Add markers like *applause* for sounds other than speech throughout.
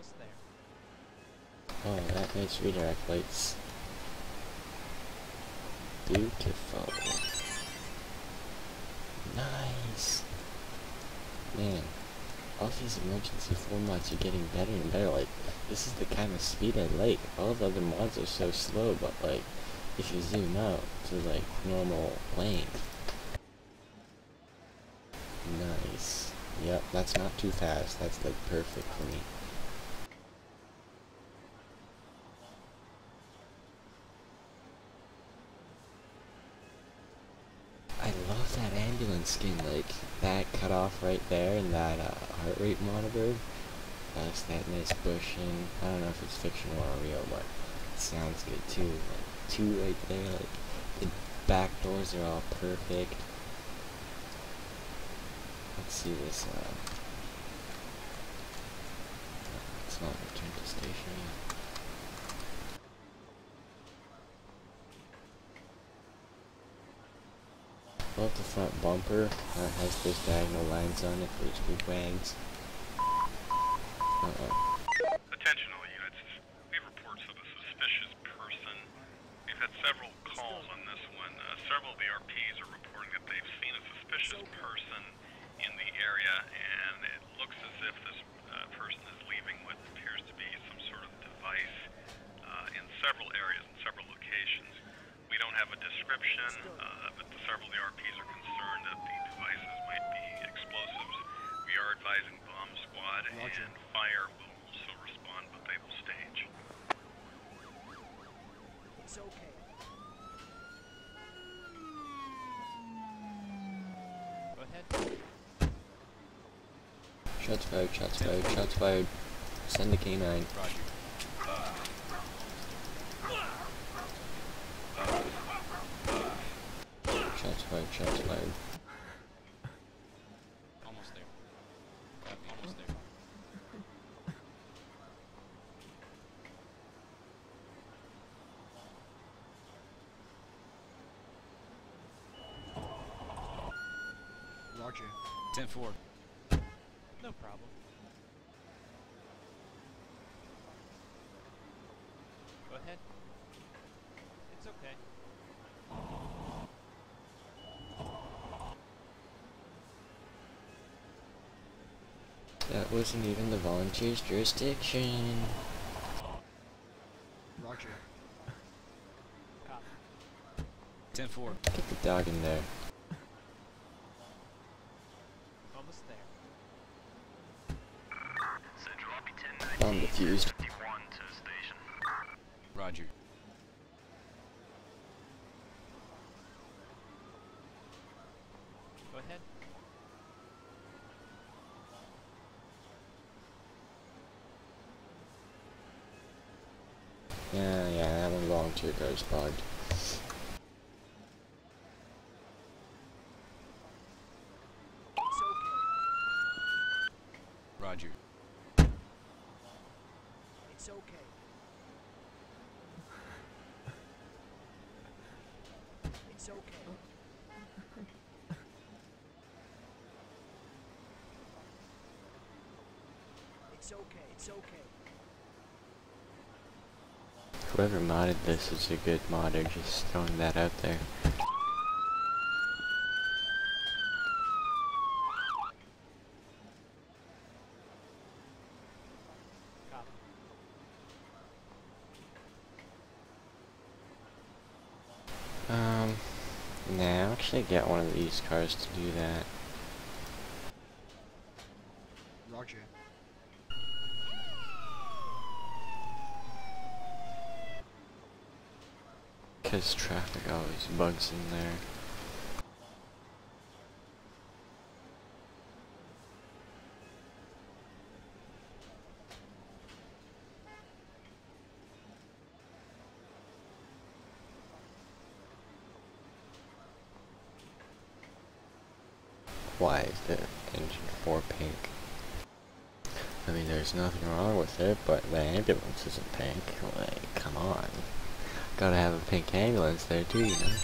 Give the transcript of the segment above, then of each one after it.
Almost there. Oh, that nice redirect lights. Beautiful. Nice. Man, all these Emergency 4 mods are getting better and better. Like, this is the kind of speed I like. All the other mods are so slow, but like, if you zoom out to like normal length. Nice. Yep, that's not too fast. That's like perfect for me. I love that ambulance skin, like that cut off right there and that uh, heart rate monitor. That's that nice Bushton. I don't know if it's fictional or real, but it sounds good too. Like two right there, like the back doors are all perfect. Let's see this. Uh, it's not return to station yet. Love the front bumper. Uh, has those diagonal lines on it for its wig wags. Uh-oh. Attention all units. We have reports of a suspicious person. We've had several calls on this one. Uh, several of the RPs are reporting that they've seen a suspicious person in the area, and it looks as if this uh, person is leaving what appears to be some sort of device uh, in several areas, in several locations. We don't have a description, uh, but the, several of the RPs are concerned that the devices might be explosives. We are advising bomb squad Roger. and fire will also respond, but they will stage. It's okay. Go ahead. Shots fired, shots fired, shots fired. Send the K9. Roger. Uh, shots fired, shots fired. Almost there. Yep, almost there. Roger. 10-4. No problem. Go ahead. It's okay. That wasn't even the volunteer's jurisdiction. Roger. *laughs* Copy. 10-4. Get the dog in there. Almost there. Central RP Bomb defused. 1051 to station. Roger. Go ahead. Yeah, yeah, that one volunteer car's bugged. It's okay. Roger. It's okay. It's okay. It's okay. It's okay. Whoever modded this is a good modder, just throwing that out there. Get one of these cars to do that. Roger. Cause traffic always bugs in there. Why is the engine 4 pink? I mean, there's nothing wrong with it, but the ambulance isn't pink. Like, come on. Gotta have a pink ambulance there too, you know?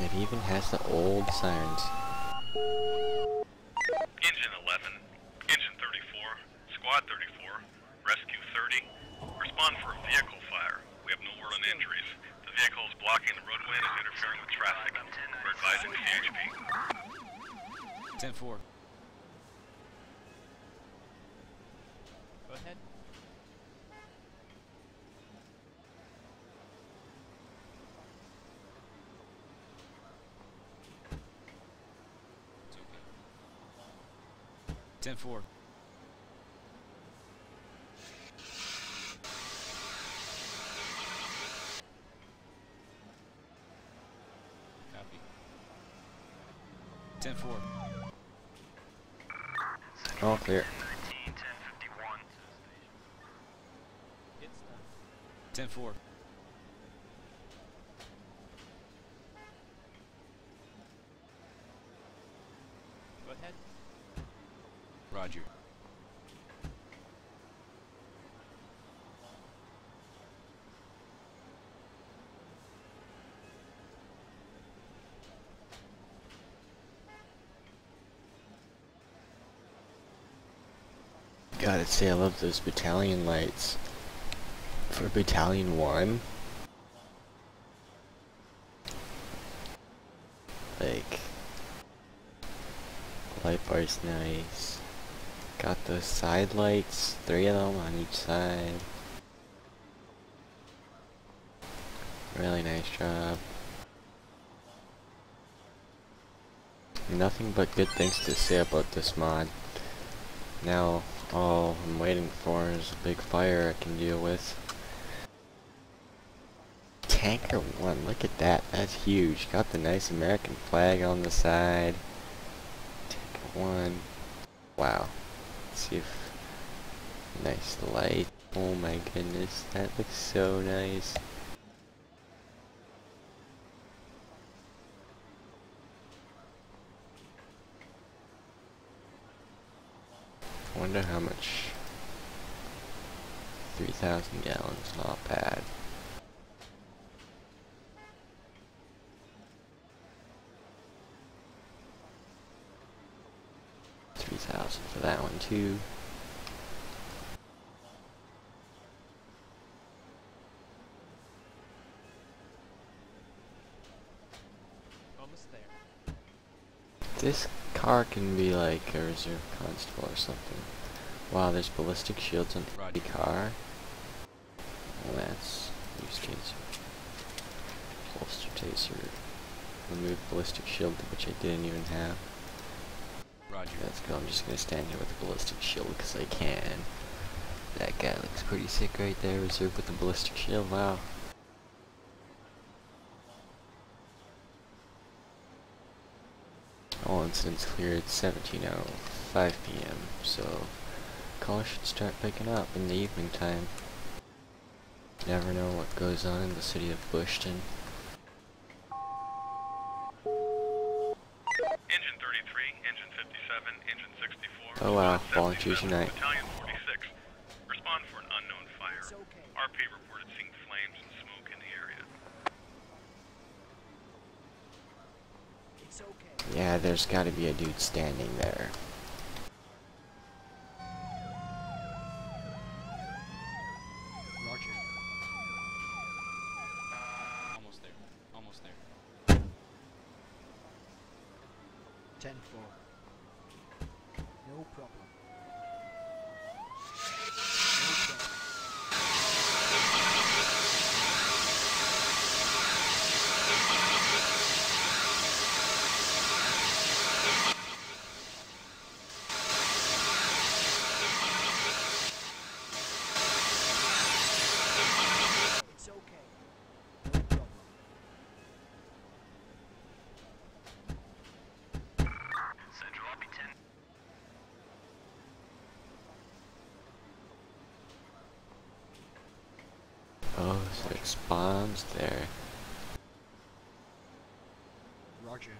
It even has the old sirens. Engine 11, Engine 34, Squad 34, Rescue 30. Respond for a vehicle fire. We have no word on injuries. The vehicle is blocking the roadway and is interfering with traffic. We're advising CHP. 10-4. Go ahead. Ten four. Copy. 10 4. All clear. 10 4. Gotta say, I love those battalion lights. For Battalion 1. Like, light bar's nice. Got those side lights, three of them on each side. Really nice job. Nothing but good things to say about this mod. Now, all I'm waiting for is a big fire I can deal with. Tanker 1, look at that, that's huge. Got the nice American flag on the side. Tanker 1, wow. Let's see if, nice light. Oh my goodness, that looks so nice. I wonder how much. 3,000 gallons, not bad. Three thousand for that one too. Almost there. This car can be like a reserve constable or something. Wow, there's ballistic shields on the car. Well, that's use case. Holster taser. Remove ballistic shield, which I didn't even have. Roger. Let's go. I'm just gonna stand here with a ballistic shield because I can. That guy looks pretty sick right there. Reserve with the ballistic shield. Wow. All incidents cleared 17:05 p.m. So calls should start picking up in the evening time. Never know what goes on in the city of Bushton. Engine 33, Engine 57, Engine 64. Oh, wow. Squad Volunteers 77, unite. Battalion 46. Respond for an unknown fire. Okay. RP reported seeing flames and smoke in the area. It's okay. Yeah, there's gotta be a dude standing there. Roger. Almost there. Almost there. 10 4. No problem. Oh, so there's bombs there. Roger.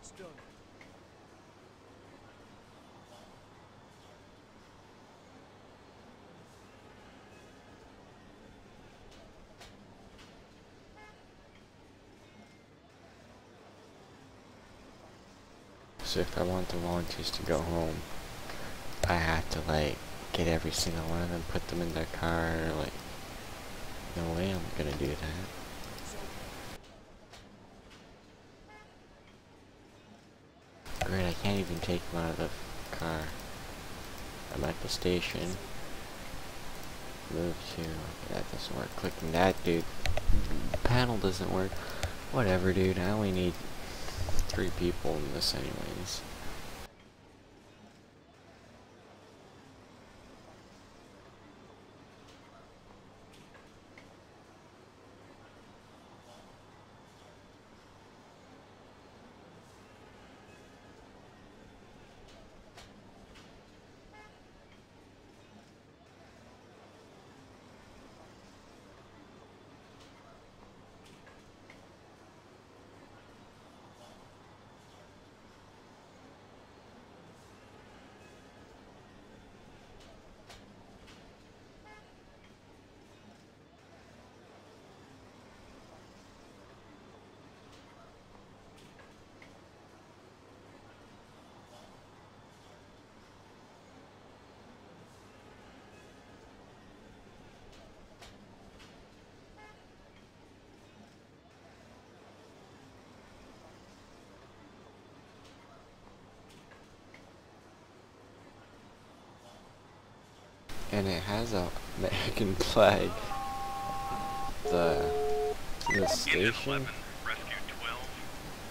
It's done. So if I want the volunteers to go home, I have to like get every single one of them, put them in their car, like no way I'm gonna do that. Great, I can't even take them out of the car. I'm at the station. Move to that doesn't work. Clicking that dude. Panel doesn't work. Whatever dude, I only need three people in this anyways. And it has a American flag. The the station 11, Rescue 12.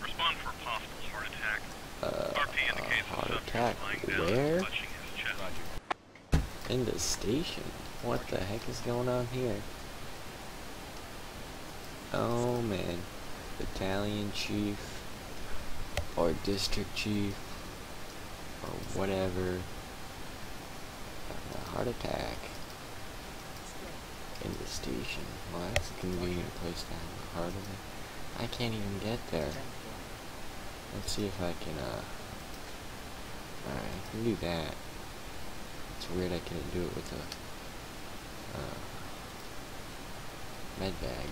Respond for possible heart attack. uh RP indicates the heart attack. down Where? and clutching his chest. Roger. In the station? What the heck is going on here? Oh man. Battalion chief or district chief or whatever. Heart attack in the station. Well, that's a convenient place to have a heart attack. I can't even get there. Let's see if I can, uh... Alright, I can do that. It's weird I couldn't do it with a, uh... Med bag.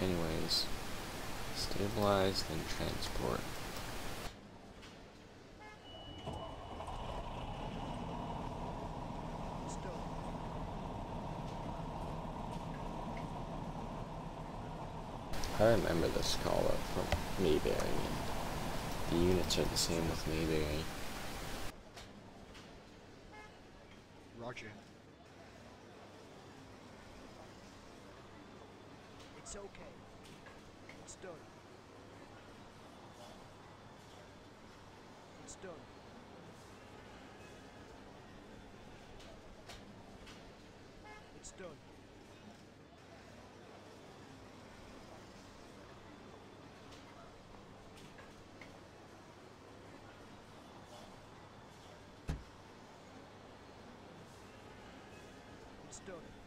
Anyways, stabilize, then transport. It's done. I remember this up from Mayberry. The units are the same with Mayberry. Roger. It's okay. It's done. It's done. It's done. Done.